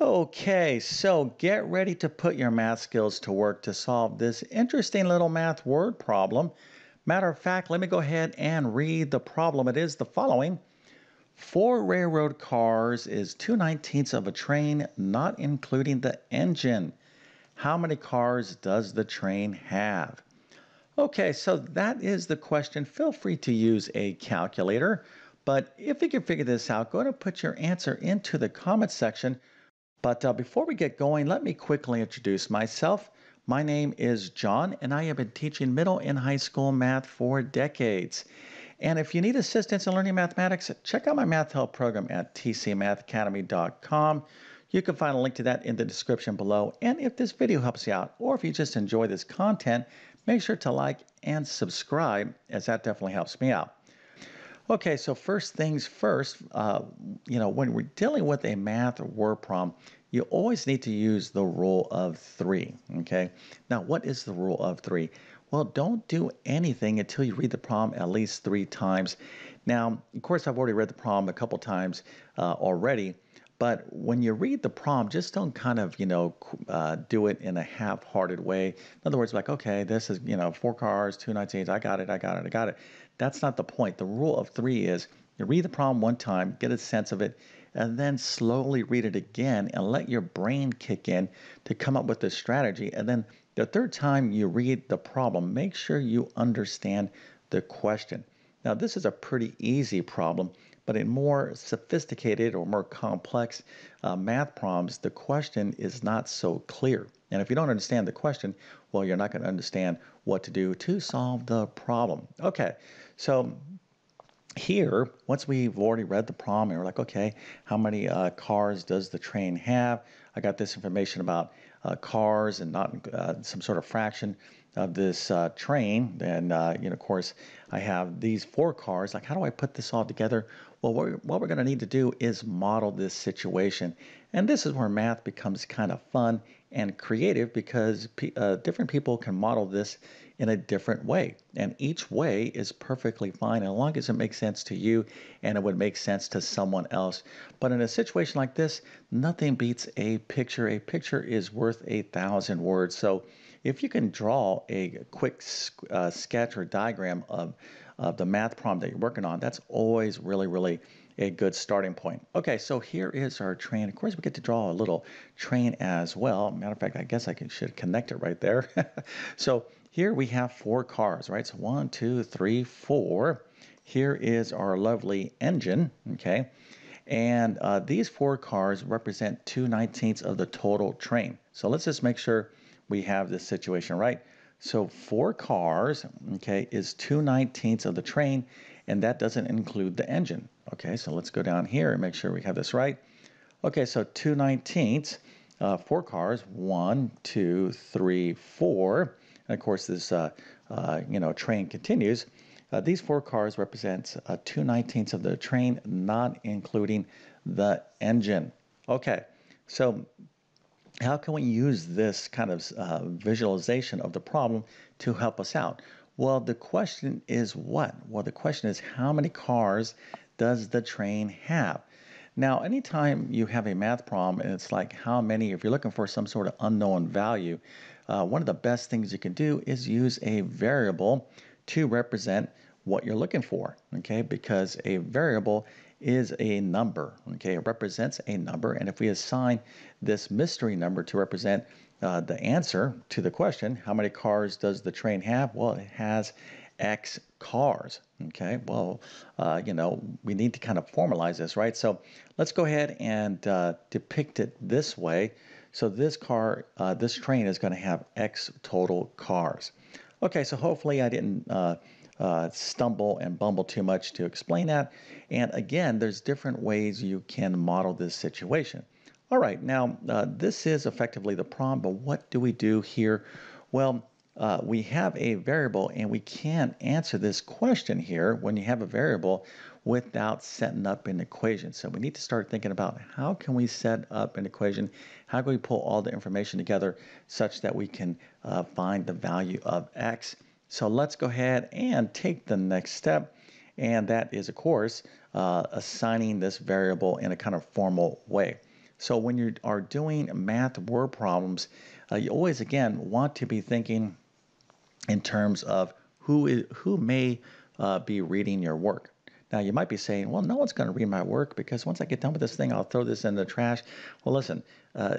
Okay, so get ready to put your math skills to work to solve this interesting little math word problem. Matter of fact, let me go ahead and read the problem. It is the following. Four railroad cars is 2 19ths of a train, not including the engine. How many cars does the train have? Okay, so that is the question. Feel free to use a calculator, but if you can figure this out, go ahead and put your answer into the comment section. But uh, before we get going, let me quickly introduce myself. My name is John, and I have been teaching middle and high school math for decades. And if you need assistance in learning mathematics, check out my math help program at tcmathacademy.com. You can find a link to that in the description below. And if this video helps you out, or if you just enjoy this content, make sure to like and subscribe, as that definitely helps me out. Okay, so first things first, uh, you know, when we're dealing with a math or word problem, you always need to use the rule of three. Okay, now what is the rule of three? Well, don't do anything until you read the problem at least three times. Now, of course, I've already read the problem a couple times uh, already, but when you read the problem, just don't kind of, you know, uh, do it in a half hearted way. In other words, like, okay, this is, you know, four cars, two 19s, I got it, I got it, I got it. That's not the point. The rule of three is you read the problem one time, get a sense of it, and then slowly read it again and let your brain kick in to come up with a strategy. And then the third time you read the problem, make sure you understand the question. Now, this is a pretty easy problem but in more sophisticated or more complex uh, math problems, the question is not so clear. And if you don't understand the question, well, you're not going to understand what to do to solve the problem. Okay, so here, once we've already read the problem and we're like, okay, how many uh, cars does the train have? I got this information about uh, cars and not uh, some sort of fraction of this uh, train. And, uh, you know, of course, I have these four cars. Like, how do I put this all together? Well, what we're, what we're going to need to do is model this situation. And this is where math becomes kind of fun and creative because uh, different people can model this in a different way. And each way is perfectly fine as long as it makes sense to you and it would make sense to someone else. But in a situation like this, nothing beats a picture. A picture is worth a thousand words. So if you can draw a quick uh, sketch or diagram of, of the math problem that you're working on, that's always really, really a good starting point. Okay, so here is our train. Of course, we get to draw a little train as well. Matter of fact, I guess I can, should connect it right there. so here we have four cars, right? So one, two, three, four. Here is our lovely engine, okay? And uh, these four cars represent 2 19ths of the total train. So let's just make sure we have this situation right. So four cars, okay, is 2 19ths of the train, and that doesn't include the engine. Okay, so let's go down here and make sure we have this right. Okay, so 2 19ths, uh, four cars, one, two, three, four. And of course, this uh, uh, you know train continues. Uh, these four cars represents uh, 2 19ths of the train, not including the engine. Okay, so how can we use this kind of uh, visualization of the problem to help us out? Well, the question is what? Well, the question is how many cars does the train have? Now, anytime you have a math problem and it's like how many, if you're looking for some sort of unknown value, uh, one of the best things you can do is use a variable to represent what you're looking for, okay? Because a variable is a number, okay? It represents a number, and if we assign this mystery number to represent uh, the answer to the question, how many cars does the train have? Well, it has X cars. Okay, well, uh, you know, we need to kind of formalize this, right? So let's go ahead and uh, depict it this way. So this car, uh, this train is going to have X total cars. Okay, so hopefully I didn't uh, stumble and bumble too much to explain that. And again, there's different ways you can model this situation. All right, now uh, this is effectively the problem, but what do we do here? Well, uh, we have a variable and we can't answer this question here when you have a variable without setting up an equation. So we need to start thinking about how can we set up an equation? How can we pull all the information together such that we can uh, find the value of x? So let's go ahead and take the next step. And that is, of course, uh, assigning this variable in a kind of formal way. So when you are doing math word problems, uh, you always again want to be thinking in terms of who is who may uh, be reading your work. Now, you might be saying, well, no one's going to read my work because once I get done with this thing, I'll throw this in the trash. Well, listen, uh,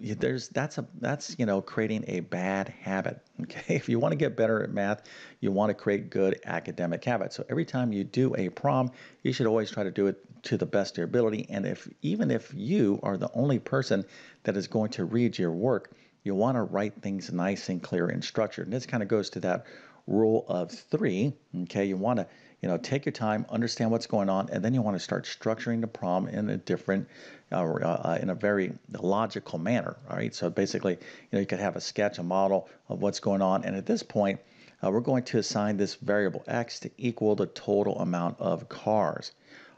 there's that's a that's you know creating a bad habit. Okay, if you want to get better at math, you want to create good academic habits. So every time you do a prom, you should always try to do it to the best of your ability. And if even if you are the only person that is going to read your work, you want to write things nice and clear and structured. And this kind of goes to that rule of three. Okay, you want to you know take your time, understand what's going on, and then you want to start structuring the problem in a different, uh, uh, in a very logical manner. All right, so basically, you know, you could have a sketch, a model of what's going on, and at this point. Uh, we're going to assign this variable x to equal the total amount of cars.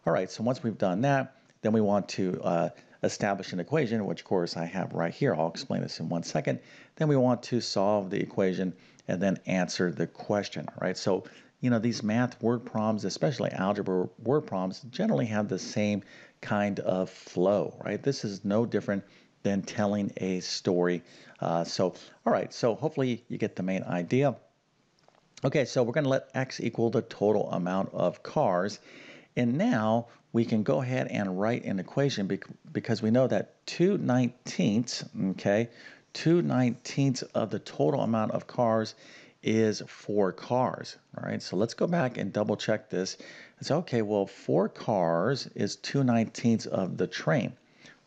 All right, so once we've done that, then we want to uh, establish an equation, which of course I have right here. I'll explain this in one second. Then we want to solve the equation and then answer the question, right? So, you know, these math word problems, especially algebra word problems, generally have the same kind of flow, right? This is no different than telling a story. Uh, so, all right, so hopefully you get the main idea. Okay, so we're going to let x equal the total amount of cars. And now we can go ahead and write an equation because we know that 2 nineteenths, okay, 2 nineteenths of the total amount of cars is four cars. All right, so let's go back and double check this. It's okay, well, four cars is 2 nineteenths of the train.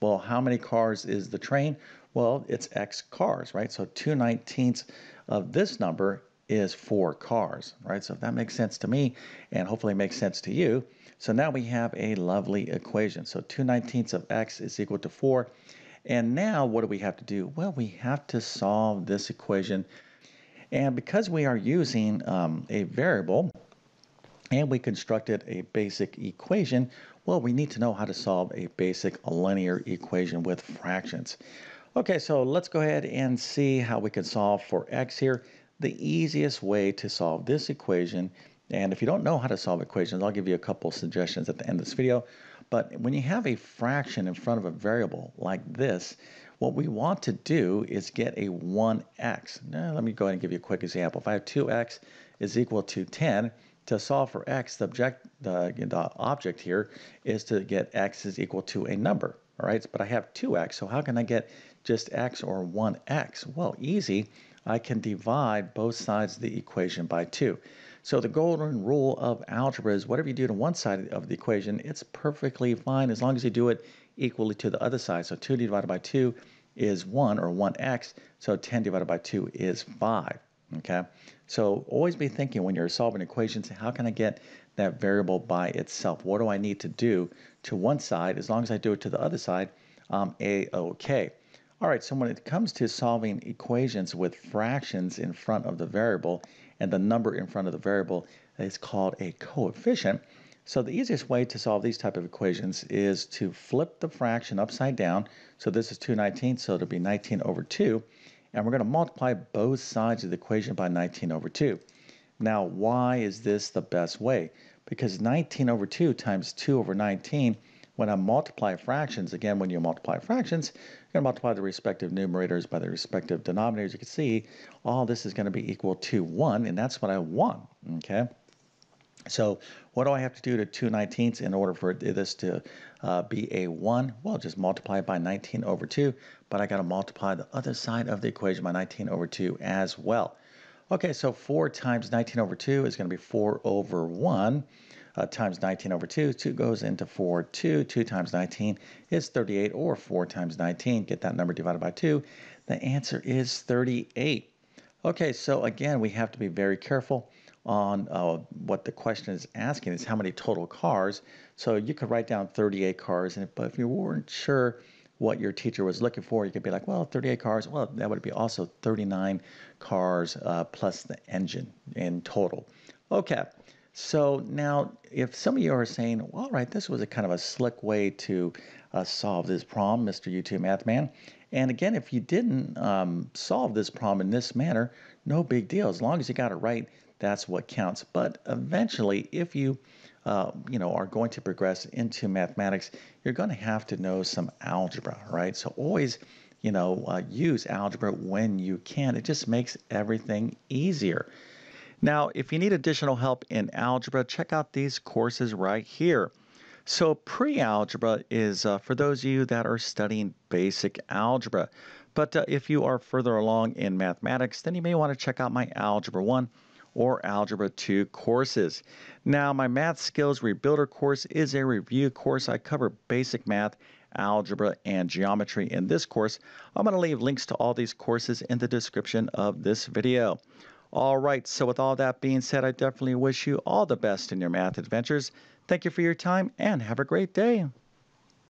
Well, how many cars is the train? Well, it's X cars, right? So 2 nineteenths of this number is four cars, right? So if that makes sense to me and hopefully makes sense to you. So now we have a lovely equation. So 2 nineteenths of X is equal to 4 and now what do we have to do? Well, we have to solve this equation. And because we are using um, a variable and we constructed a basic equation, well, we need to know how to solve a basic linear equation with fractions. Okay, so let's go ahead and see how we can solve for x here. The easiest way to solve this equation, and if you don't know how to solve equations, I'll give you a couple suggestions at the end of this video. But when you have a fraction in front of a variable like this, what we want to do is get a 1x. Now, let me go ahead and give you a quick example. If I have 2x is equal to 10, to solve for x, the object, the, the object here is to get x is equal to a number. All right, but I have 2x, so how can I get just x or 1x? Well, easy. I can divide both sides of the equation by 2. So the golden rule of algebra is whatever you do to one side of the equation, it's perfectly fine as long as you do it equally to the other side. So 2 divided by 2 is 1 or 1x, so 10 divided by 2 is 5. Okay, so always be thinking when you're solving equations, how can I get that variable by itself? What do I need to do to one side? As long as I do it to the other side, I'm a-okay. All right, so when it comes to solving equations with fractions in front of the variable, and the number in front of the variable is called a coefficient. So the easiest way to solve these type of equations is to flip the fraction upside down. So this is 2 19, so it'll be 19 over 2. And we're going to multiply both sides of the equation by 19 over 2. Now, why is this the best way? Because 19 over 2 times 2 over 19 when I multiply fractions, again, when you multiply fractions, you're going to multiply the respective numerators by the respective denominators. You can see all this is going to be equal to 1, and that's what I want, okay? So what do I have to do to 2 19ths in order for this to uh, be a 1? Well, just multiply it by 19 over 2, but I got to multiply the other side of the equation by 19 over 2 as well. Okay, so 4 times 19 over 2 is going to be 4 over 1 uh, times 19 over 2. 2 goes into 4, 2. 2 times 19 is 38, or 4 times 19. Get that number divided by 2. The answer is 38. Okay, so again, we have to be very careful on uh, what the question is asking is how many total cars. So you could write down 38 cars, and but if you weren't sure what your teacher was looking for, you could be like, well, 38 cars. Well, that would be also 39 cars uh, plus the engine in total. Okay, so now, if some of you are saying, well, all right, this was a kind of a slick way to uh, solve this problem, Mr. YouTube Math Man. And again, if you didn't um, solve this problem in this manner, no big deal. As long as you got it right, that's what counts. But eventually, if you uh, you know, are going to progress into mathematics, you're going to have to know some algebra, right? So always, you know, uh, use algebra when you can. It just makes everything easier. Now, if you need additional help in algebra, check out these courses right here. So pre-algebra is uh, for those of you that are studying basic algebra. But uh, if you are further along in mathematics, then you may want to check out my Algebra 1 or Algebra 2 courses. Now, my Math Skills Rebuilder course is a review course. I cover basic math, algebra, and geometry in this course. I'm going to leave links to all these courses in the description of this video. All right, so with all that being said, I definitely wish you all the best in your math adventures. Thank you for your time and have a great day.